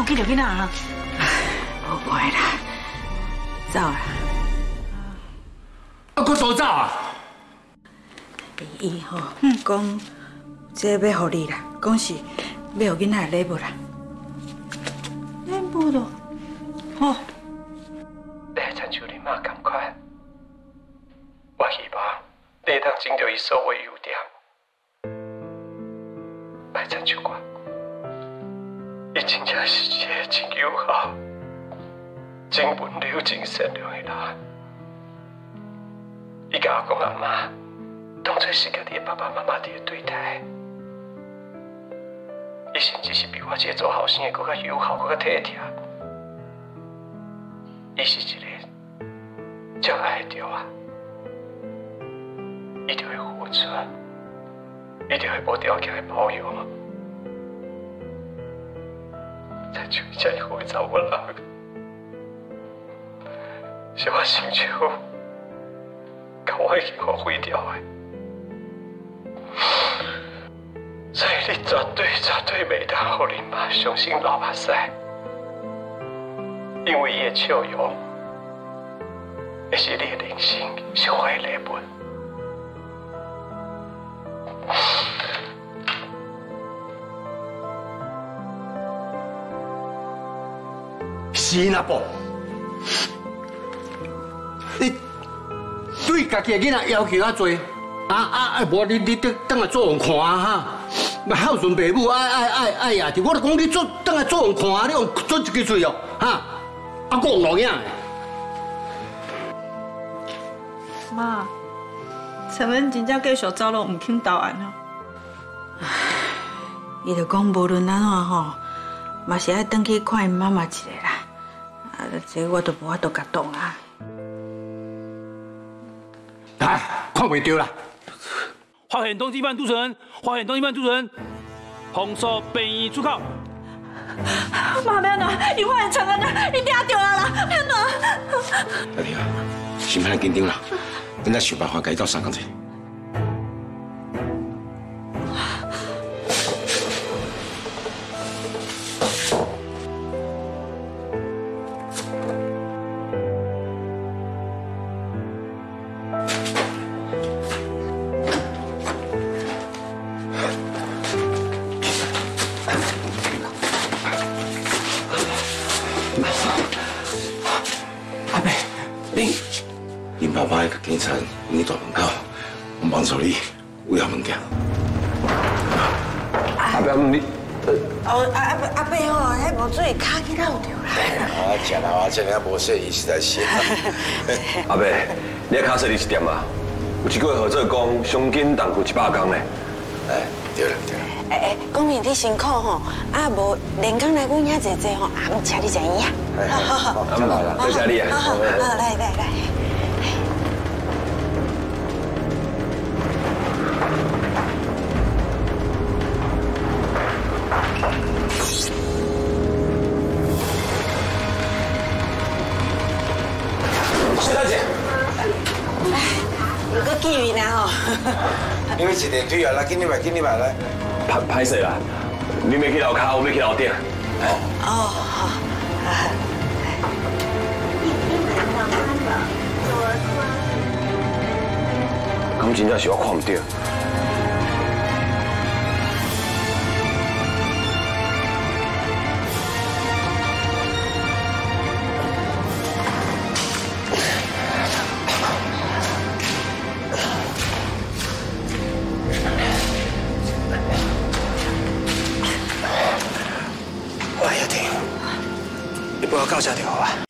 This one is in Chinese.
有见到囡仔啊？无会啦，走啦。啊，搁多走啊？伊吼讲，这要互你啦，讲是要互囡仔礼物啦。礼物咯，好。你还亲像你妈咁款，我希望你会当尽到伊所有真正是一个真友好、真温柔、真善良的人。伊甲我讲阿妈，当作是家己的爸爸妈妈伫对待，伊甚至是比我这个做后生的更加友好、更加体贴。伊是一个真爱着我，伊就会付出，一定会无条件的包容我，才像伊这样好的查某人，是我亲像甲我已经荒废掉的，所以你绝对绝对袂当互你妈伤心流目屎。因为伊的笑容，也是你的人生上好的礼物。是那不？你对家己的囡仔要求较多，啊啊啊！无你你等等来做人看啊哈！要孝顺父母，爱爱爱爱呀！我就讲你做等来做人看啊！你用做一支嘴哦，哈！啊，讲路影。妈，陈文真正继续走路唔肯投案哦。伊就讲无论安怎吼，嘛是爱回去看因妈妈一个啦。啊，这我都无法度甲动啊。来，看袂到啦。发现通缉犯杜成恩，发现通缉犯杜成恩，红锁便衣出口。妈，别哪，你发现陈恩了，你抓到啊啦，别哪。阿弟啊，先别来紧张啦，咱再想办法改造三工者。你爸爸甲警察你大门口，我帮助你为他物件。阿伯，你，哦，阿阿阿伯哦，迄无水卡去漏掉啦。我食啦，我这个无说伊实在是。阿伯，你的卡设你一点啊？有一个月合作工，上紧当付一百工呢。哎，对了对了，哎哎，公明你辛苦吼，啊无连工来阮遐坐坐吼，啊，唔请你食伊啊。好好好，阿妈啦，多谢你啊。好好，好来来来。谢大姐，有个机会呢吼。因为一电梯啊，来，紧你买，紧你买来。拍拍摄啦，你要去楼卡，我要去楼顶。哦，好。咁真正是我看唔到。我要告假条啊